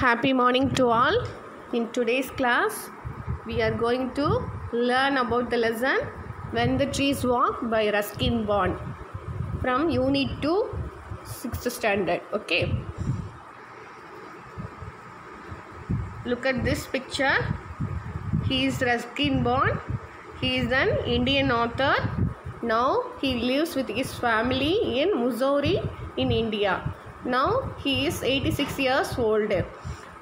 Happy morning to all. In today's class, we are going to learn about the lesson When the Trees Walk by Ruskin Bond from Unit 2, 6th standard. Okay. Look at this picture. He is Ruskin Bond. He is an Indian author. Now he lives with his family in Mussoorie in India. Now he is 86 years old.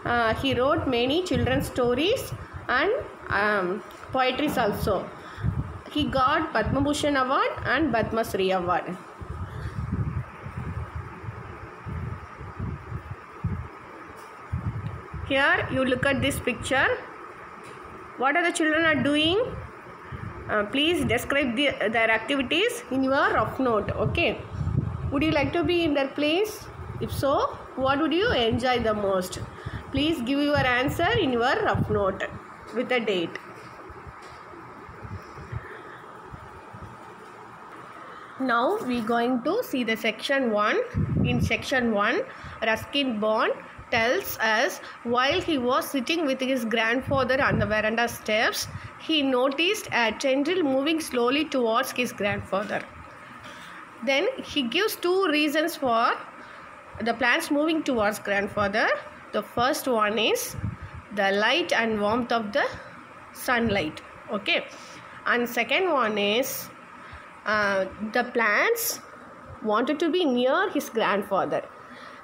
Uh, he wrote many children's stories and um, poetries also. He got Padma Bhushan Award and Padma Shri Award. Here you look at this picture. What are the children are doing? Uh, please describe the, their activities in your rough note. Okay. Would you like to be in their place? If so, what would you enjoy the most? Please give your answer in your rough note with a date. Now we going to see the section 1. In section 1, Ruskin Bond tells us while he was sitting with his grandfather on the veranda steps, he noticed a tendril moving slowly towards his grandfather. Then he gives two reasons for the plants moving towards grandfather. The first one is the light and warmth of the sunlight. Okay. And second one is uh, the plants wanted to be near his grandfather.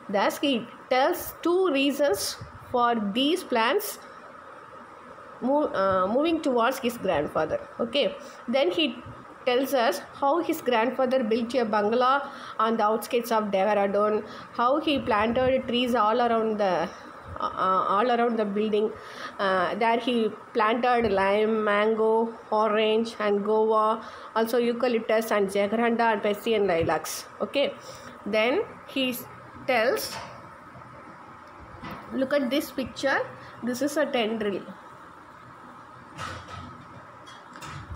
Thus, he tells two reasons for these plants move, uh, moving towards his grandfather. Okay, then he tells us how his grandfather built a bungalow on the outskirts of Dehradun, how he planted trees all around the uh, all around the building. Uh, there he planted lime, mango, orange, and guava, also eucalyptus and jacaranda and Persian lilacs. Okay, then he tells. Look at this picture. This is a tendril.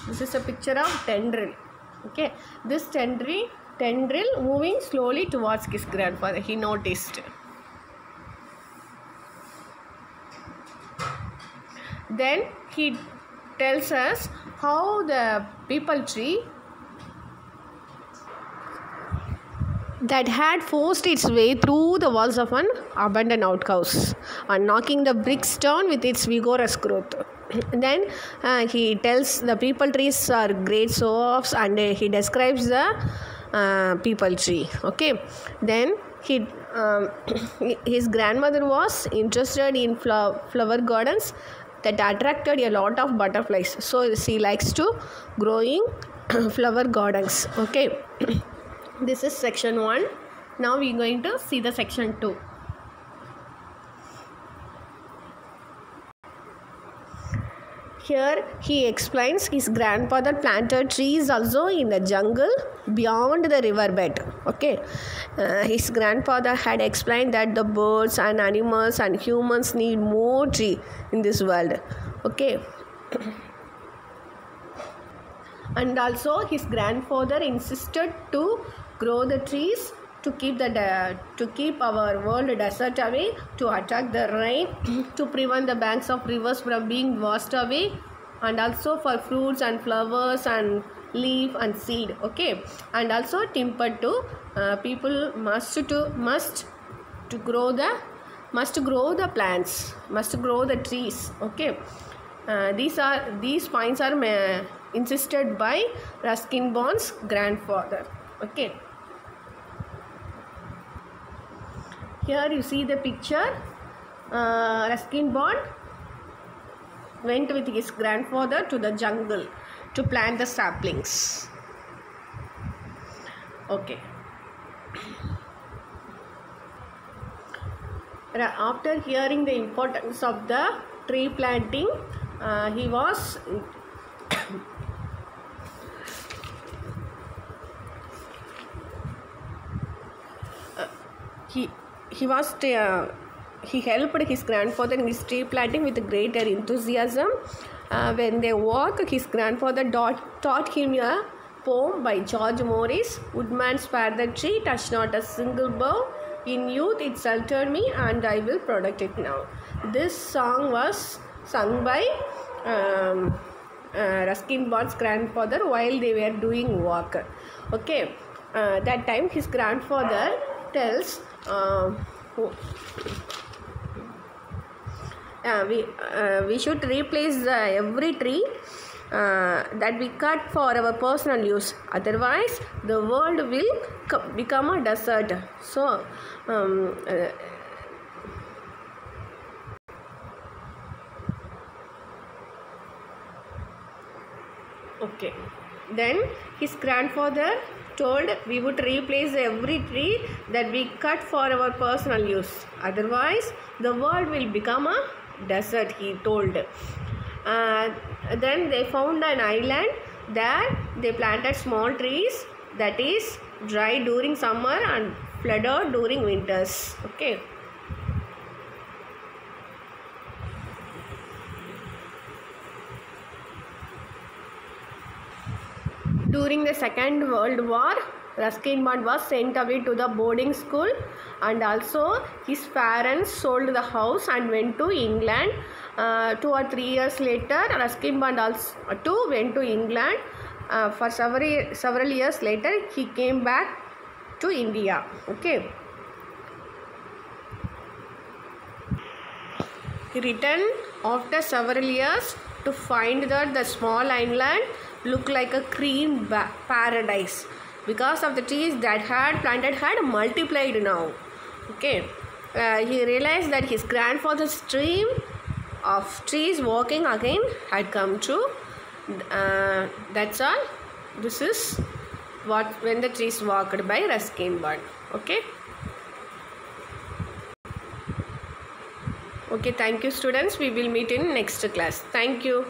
This is a picture of tendril. Okay, this tendril tendril moving slowly towards his grandfather. He noticed. Then he tells us how the peepul tree that had forced its way through the walls of an abandoned outhouse and knocking the bricks down with its vigorous growth. Then uh, he tells the peepul trees are great show-offs and uh, he describes the uh, peepul tree. Okay, then he um, his grandmother was interested in flower, flower gardens that attracted a lot of butterflies. So she likes to growing flower gardens okay? This is section 1 now we're going to see the section 2 here he explains his grandfather planted trees also in the jungle beyond the riverbed okay? Uh, his grandfather had explained that the birds and animals and humans need more tree in this world okay? And also his grandfather insisted to grow the trees to keep the to keep our world desert away to attack the rain to prevent the banks of rivers from being washed away and also for fruits and flowers and leaf and seed okay? And also timber to uh, people must to must to grow the must grow the plants must grow the trees okay? Uh, these are these points are uh, insisted by ruskin bond's grandfather okay here you see the picture. Uh, ruskin bond went with his grandfather to the jungle to plant the saplings. Okay. After hearing the importance of the tree planting uh, he was uh, he he was uh, he helped his grandfather in his tree planting with greater enthusiasm. Uh, when they walk, his grandfather taught, taught him a poem by George Morris Woodman spared the tree, touched not a single bough. In youth, it sheltered me, and I will protect it now. This song was sung by um, uh, Ruskin Bond's grandfather while they were doing work. Okay, uh, that time his grandfather tells. Uh, uh, we uh, we should replace the every tree uh, that we cut for our personal use otherwise the world will become a desert so um, uh, okay then his grandfather told we would replace every tree that we cut for our personal use. Otherwise the world will become a desert he told. Uh, then they found an island there. They planted small trees that is dry during summer and flooded during winters. Okay During the Second World War, Ruskin Bond was sent away to the boarding school and also his parents sold the house and went to England. Uh, two or three years later, Ruskin Bond also too went to England. Uh, for several, several years later, he came back to India. Okay. He returned after several years to find that the small island looked like a ba- paradise because of the trees that had planted had multiplied now. Okay, uh, he realized that his grandfather's dream of trees walking again had come true. Uh, that's all. This is what when the trees walked by Ruskin Bond. Okay. Okay, thank you, students. We will meet in next class. Thank you.